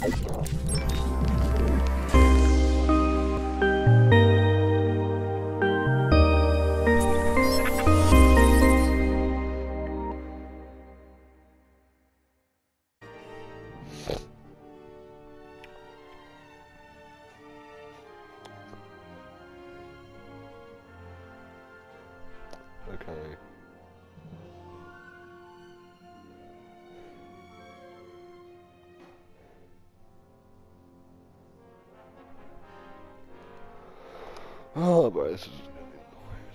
はい。This is gonna be annoying.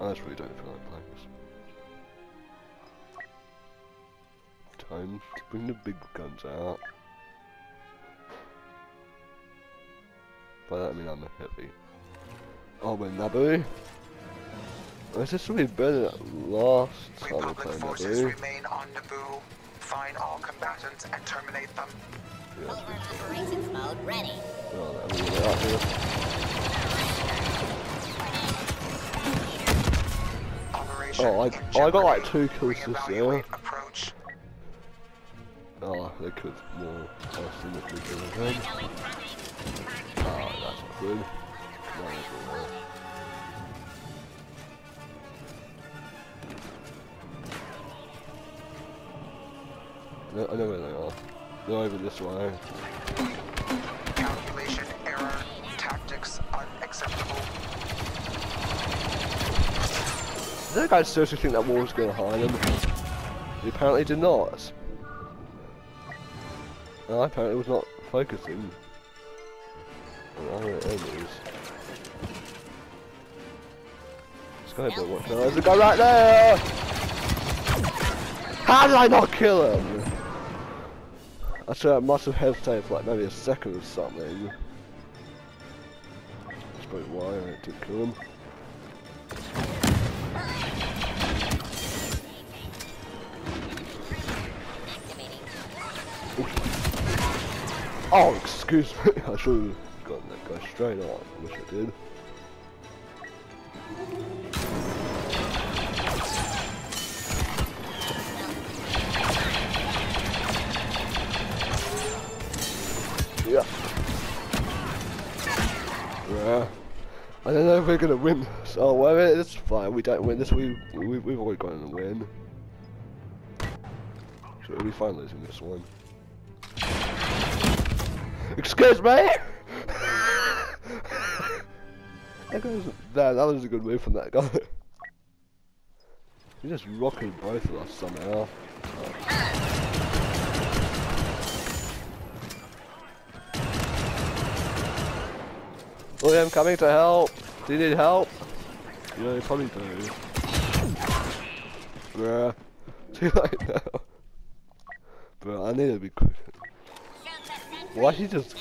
I just really don't feel like playing this. Time to bring the big guns out. By that I mean I'm a heavy. Oh, we're Naboo. Oh, is this really better than last time we Republic played forces Naboo? remain on Naboo. Find all combatants and terminate them. Yeah, that's operations mode ready. Oh, that Oh, I- oh, I got, like, two kills this year. Approach. Oh, they could more awesome if we could have done. Oh, that's not good. Everyone. No, I know where they are. They're over this way. That guy seriously think that wall was going to hide him? He apparently did not. No, I apparently was not focusing on our enemies. This guy better watch out. There's a guy right there! How did I not kill him? I swear I must have hesitated for like maybe a second or something. That's probably why I didn't kill him. Oh, excuse me. I should have gotten that guy straight on. Wish I did. Yeah. Yeah. I don't know if we're gonna win this. Oh, well, it's fine. We don't win this. We, we we've already gone and win. So be fine losing this one. Excuse me! that, goes, that, that was a good move from that guy. He just rocking both of us somehow. Oh, William, coming to help. Do you need help? Yeah, you probably do. Bruh. Too late now. Bro, I need to be quick. Why he just...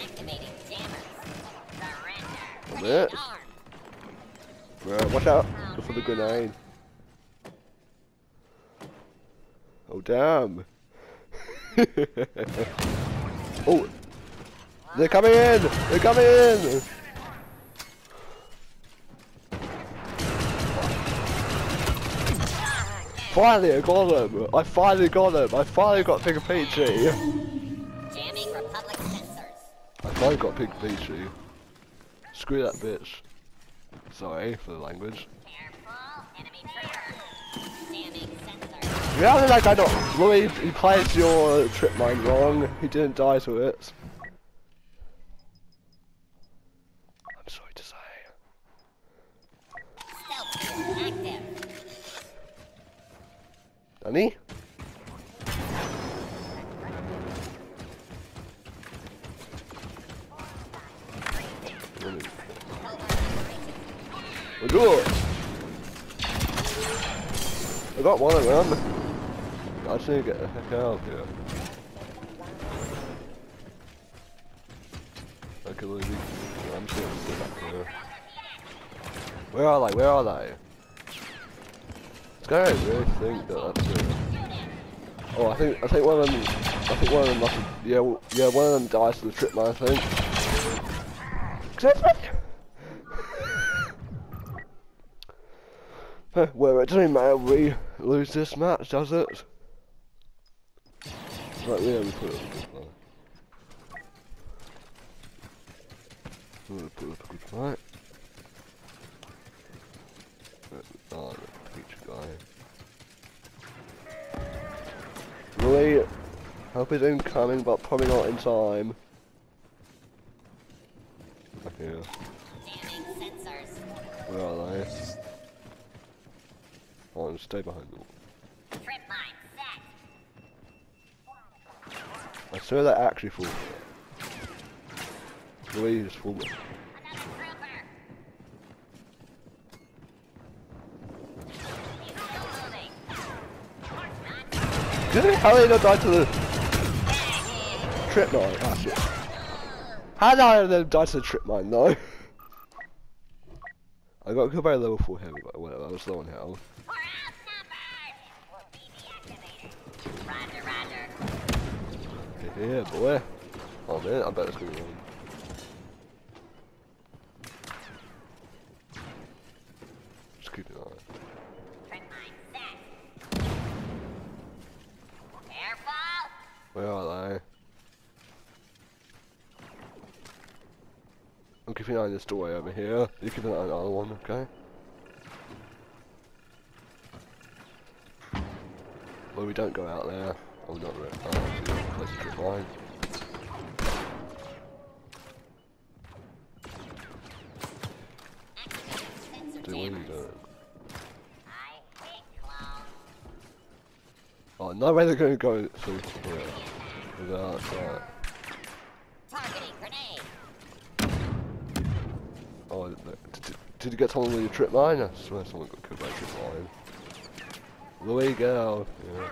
Bro, watch out. For the grenade. Oh, damn. oh. They're coming in. They're coming in. Finally, I got him. I finally got him. I finally got Pig Peachy. Jamming Republic sensors. I finally got Pig Peachy. Screw that bitch. Sorry for the language. Careful. Enemy trigger. Jamming sensors. Yeah, like I don't. Louis, he plays your trip mine wrong. He didn't die to it. I'm sorry to say. Danny? We're good. I got one of them. I to get the heck out of here. Okay, Louis, I'm just gonna sit back here. Where are they? Where are they? This guy really think that that's it. Oh, I think I think one of them. I think one of them must have. Yeah, yeah, one of them dies to the trip mine. I think. Well, it doesn't matter if we lose this match, does it? Right, we put up a good fight. Gonna put up a good fight. Uh, oh, the peach guy. Really? Help is incoming, but probably not in time. Stay behind them. Trip mine set. I swear that actually fall. The way you just fall. Another trooper. He's still moving. Did how did I die to the trip mine? Ah shit. How did I then die to the trip mine though? I got killed by a level 4 heavy, but whatever, I was low on health. Yeah, boy. Oh man, I bet it's gonna be wrong. Just keep an eye. Where are they? I'm keeping an eye on this doorway over here. You keep an eye on the other one, okay? Well, we don't go out there. Oh, not really. Oh, actually, we're close to the line. Activating sensor Dude, what are you jammers. doing? I hate clones. Oh, no way they're gonna go through here. Without that. Targeting grenade. Oh, did, did, did you get someone with your trip mine? I swear someone got killed by a trip mine. Louis, get out. Yeah.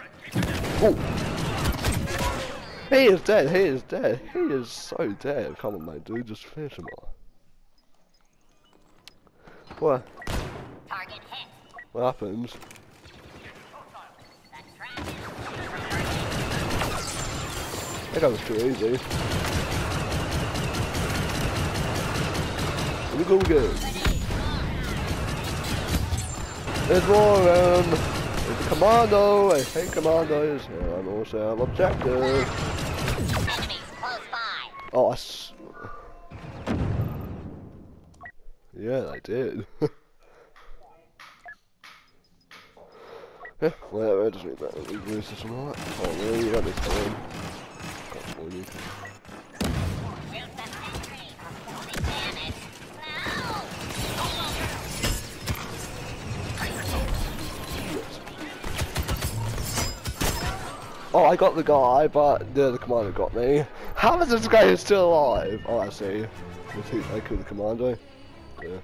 Oh! He is dead, he is dead, he is so dead. Come on, mate, dude, just finish him off. What? Target hit. What happens? The trap That guy was too easy. Here we go again. There's more of them. There's a commando. I commandos. And I also have objective. Oh, I s- Yeah, I did. yeah, whatever, doesn't really matter. We lose this one? Oh, really? You got this time. Spoil you. Oh, I got the guy, but the, the commander got me. How is this guy still alive? Oh, I see. I killed the commander. Yeah.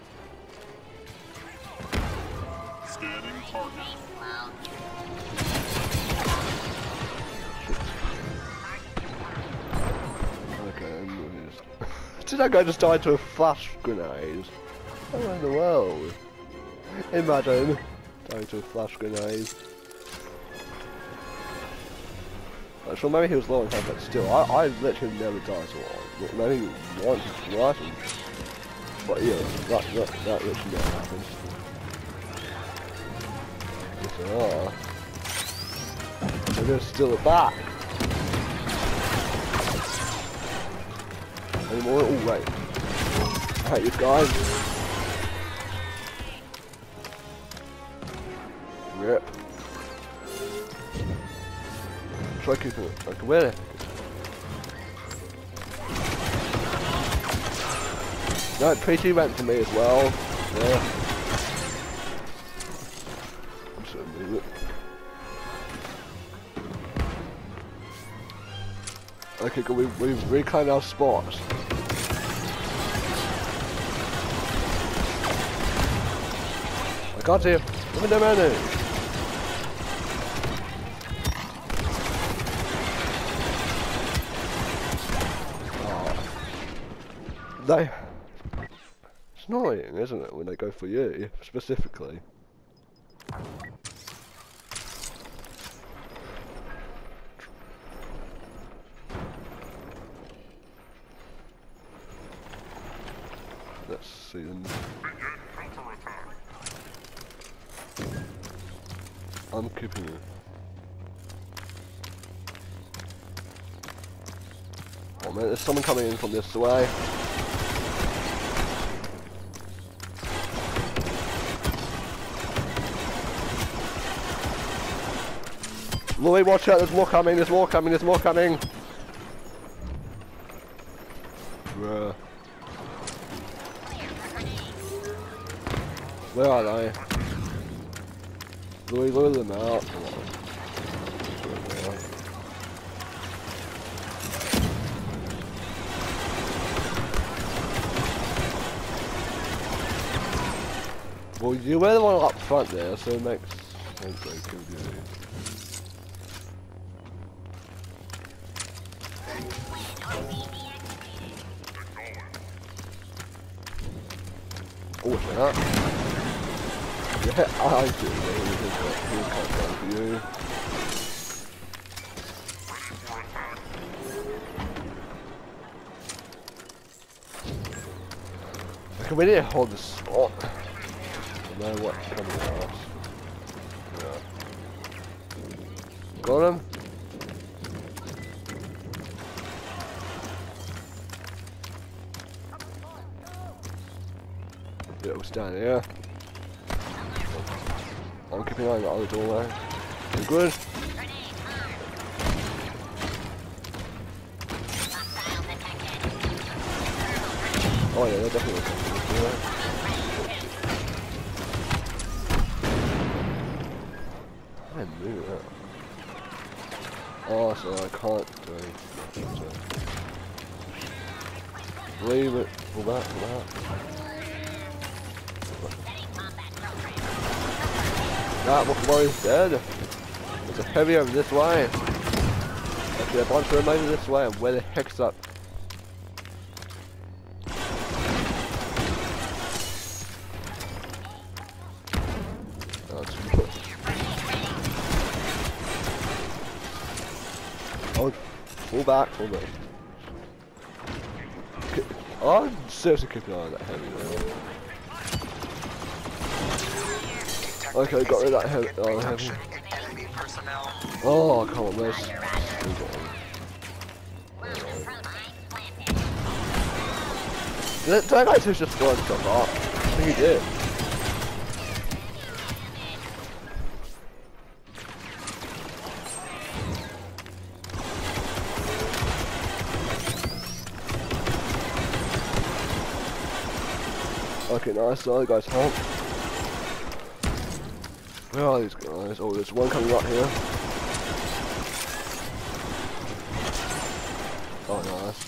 Did that guy just die to a flash grenade? How in the world? Imagine dying to a flash grenade. Uh, sure, maybe he was low on health, but still, I, I literally never died to one. Maybe once or twice, but yeah, that, that, that literally never happened. Yes. They're just still back. Any more? Oh, wait. I hate you guys. Yep. It. Like, where? No, PT went to me as well. Yeah. I'm just gonna move. Okay, good. We, we've reclaimed our spots. I can't see him. Look at them They. It's annoying, isn't it, when they go for you specifically? Let's see them. I'm keeping it. Oh man. There's someone coming in from this way. Louis, watch out, there's more coming, there's more coming, there's more coming. Bruh. Where are they? Louis, lure them out. Well, you were the one up front there, so it makes sense they killed you. Oh, what's that? Yeah, I do. He can't go for you. Okay, we need to hold the spot. No what's coming at. Yeah. Got him? Was down here. I'm keeping an eye on the other doorway. You good? Oh yeah, they're definitely this way. I move that. Oh, so I can't That McMurray's dead. There's a heavy over this way. Actually, a bunch of over this way. And where the heck's that? Oh, Oh, pull back, pull back. I'm seriously keeping an eye on that heavy. Okay, got rid of that heavy. Oh, heavy. Reduction in enemy personnel. Oh, come on, where's... That, that guy just just up. I think he did. Okay, nice. The other guy's home. Where are these guys? Oh, there's one coming up here. Oh, nice.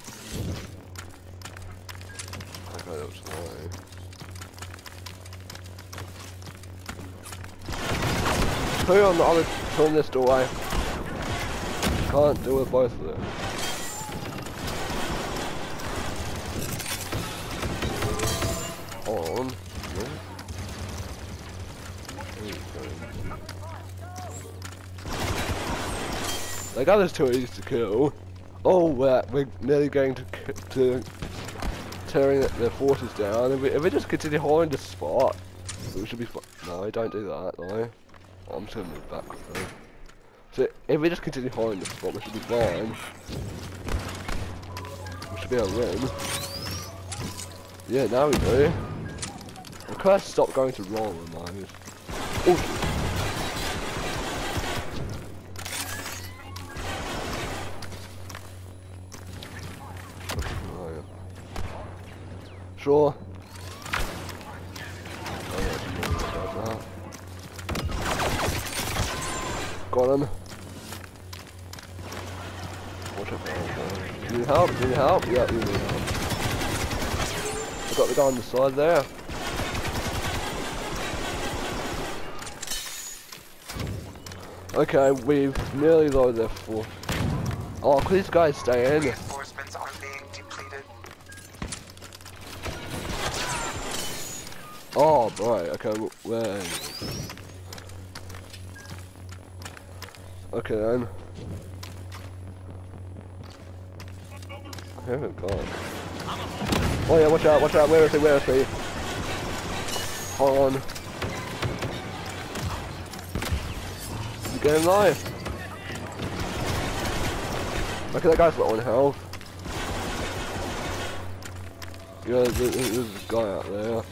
Okay, that was fine. Two on the other, on this doorway. Can't do with both of them. Guy is too easy to kill. Oh, we're, we're nearly going to to tearing their forces down. If we, if we just continue holding this spot, we should be fine. No, don't do that, no. I'm just gonna move back. Though. So if we just continue holding this spot, we should be fine. We should be able to win. Yeah, now we do. I can't stop going to roll with mine. Oh, That. Got him. Watch out, man. Need help? Need help? Yeah, you need help. I got the guy on the side there. Okay, we've nearly loaded their force. Oh, could these guys stay in? Oh, right, okay, wh- where? Okay then. I haven't gone. Oh yeah, watch out, watch out, where is he, where is he? Hold on. You getting live? Look at that guy's got one health. Yeah, there's, there's this guy out there.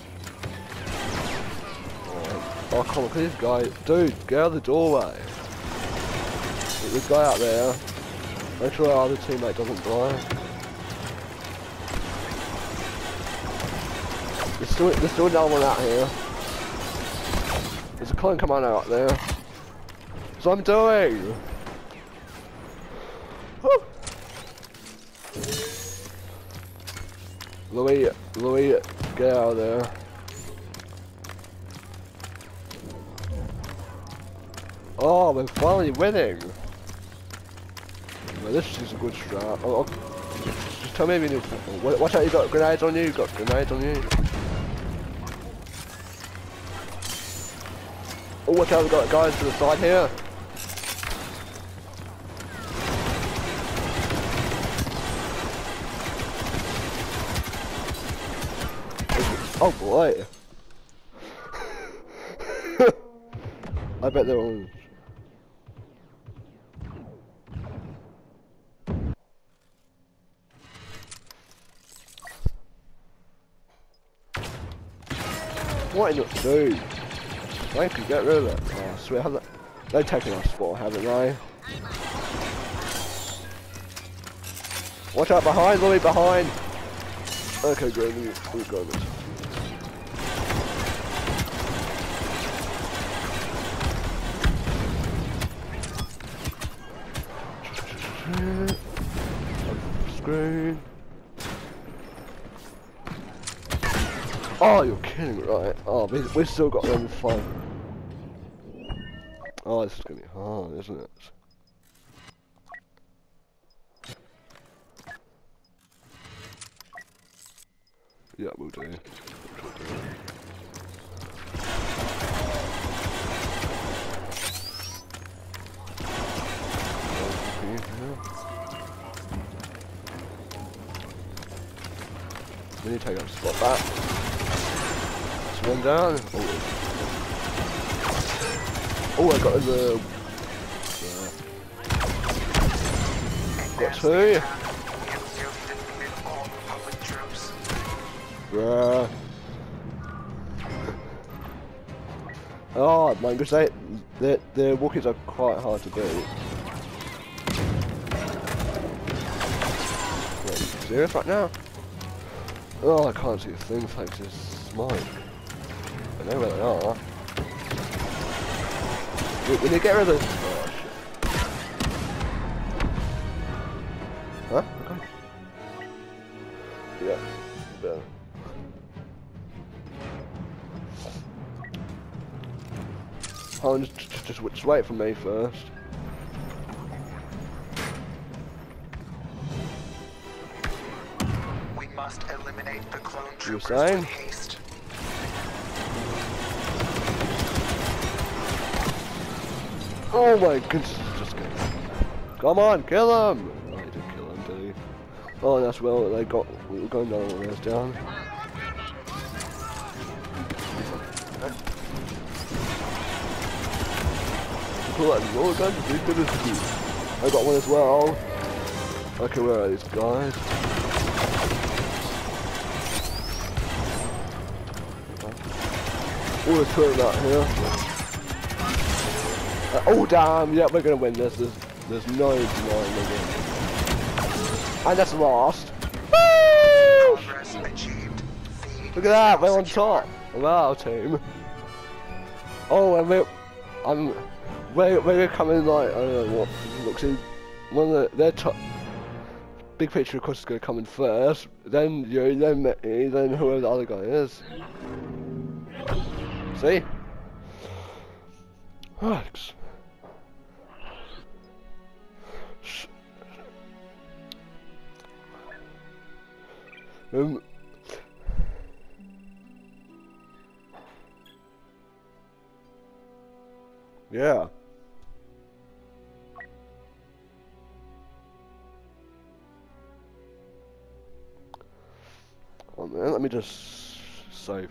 Oh, come on, this guy. Dude, get out of the doorway. There's this guy out there. Make sure our other teammate doesn't die. There's still, there's still another one out here. There's a clone commander out there. That's what I'm doing! Woo. Louis, Louis, get out of there. Oh, we're finally winning! Well, this is a good strat. Oh. Just tell me if you. Watch out, you got grenades on you, you got grenades on you. Oh, watch out, we got guys to the side here. Oh boy. I bet they're all... What in the dude? Thank you, get rid of it. Oh, I swear, haven't they taken our spot, haven't they? Watch out behind, Louis, behind! Okay, good, we, we got this. Oh, you're kidding, right? Oh, we, we've still got them five. Oh, this is gonna be hard, isn't it? Yeah, we'll do. We'll do. We need to take up spot back. One down. Oh, oh I got the. Uh, got two. Bruh. Oh, man, because they, the the walkies are quite hard to. Wait, serious right now? Oh, I can't see a thing thanks to smoke. I know where they are. We, we need get rid of this. Oh, shit. Huh? Okay. Yeah, better. Oh, just, just, just, just wait for me first. We must eliminate the clone You were saying? Oh my goodness, just kidding. Come on, kill him! Oh, he did kill him, did he? Oh, that's well, they got, we were going down when I was down. Pull out your gun, did this. I got one as well. Okay, where are these guys? Oh, there's two out here. Oh damn, yeah, we're gonna win this. There's, there's no denying we're. And that's last. Look at that, we're on top our team. Oh, and we're, I'm, we're, we're coming like, I don't know what, look, see, one of the, their top, big picture of course is gonna come in first, then you, then me, then whoever the other guy is. See? Alex. Um, yeah. Oh man, let me just save.